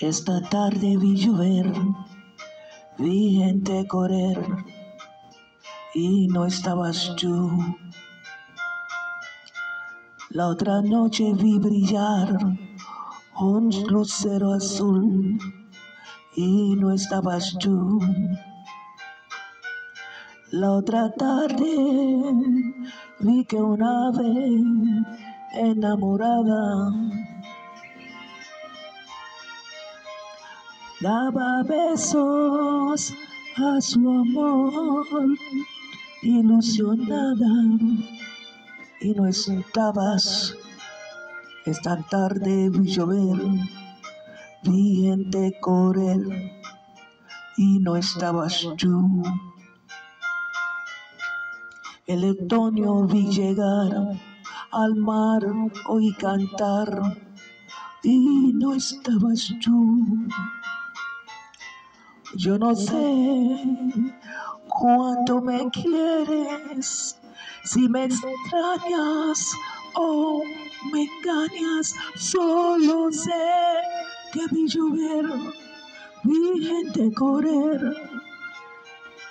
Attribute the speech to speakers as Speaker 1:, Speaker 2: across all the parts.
Speaker 1: Esta tarde vi llover, vi gente correr y no estabas tú. La otra noche vi brillar un lucero azul y no estabas tú. La otra tarde vi que un ave enamorada daba besos a su amor ilusionada. Y no estabas esta tarde vi llover vi gente correr y no estabas tú el otoño vi llegar al mar oí cantar y no estabas tú yo no sé cuánto me quieres, si me extrañas o me engañas, solo sé que vi llover, vi gente correr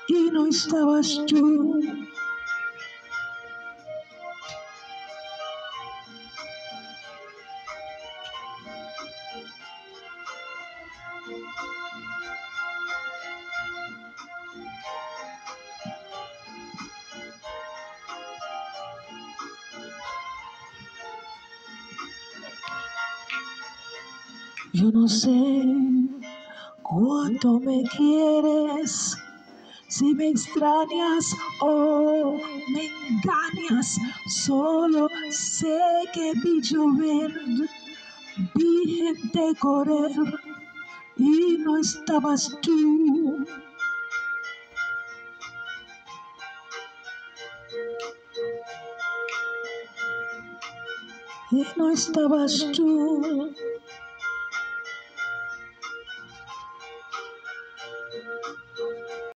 Speaker 1: y no estabas tú. Yo no sé cuánto me quieres, si me extrañas o me engañas, solo sé que vi llover, vi gente correr y no estabas tú. Y no estabas tú.